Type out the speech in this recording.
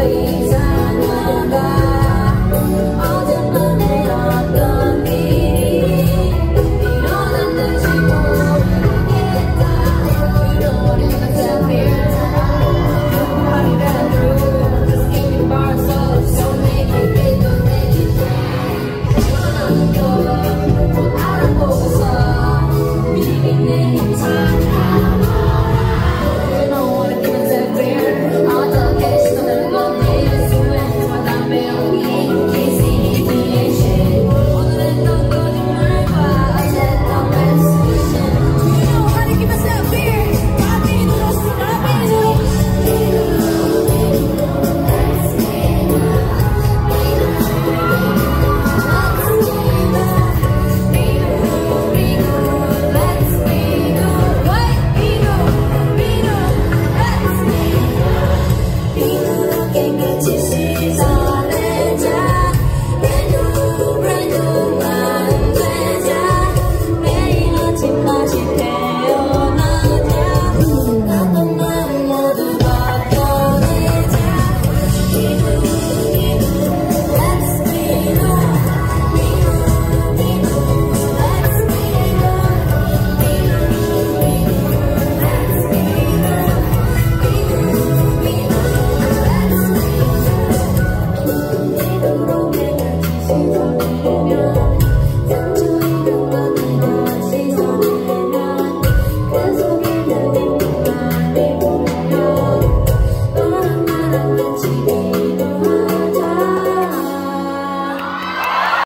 always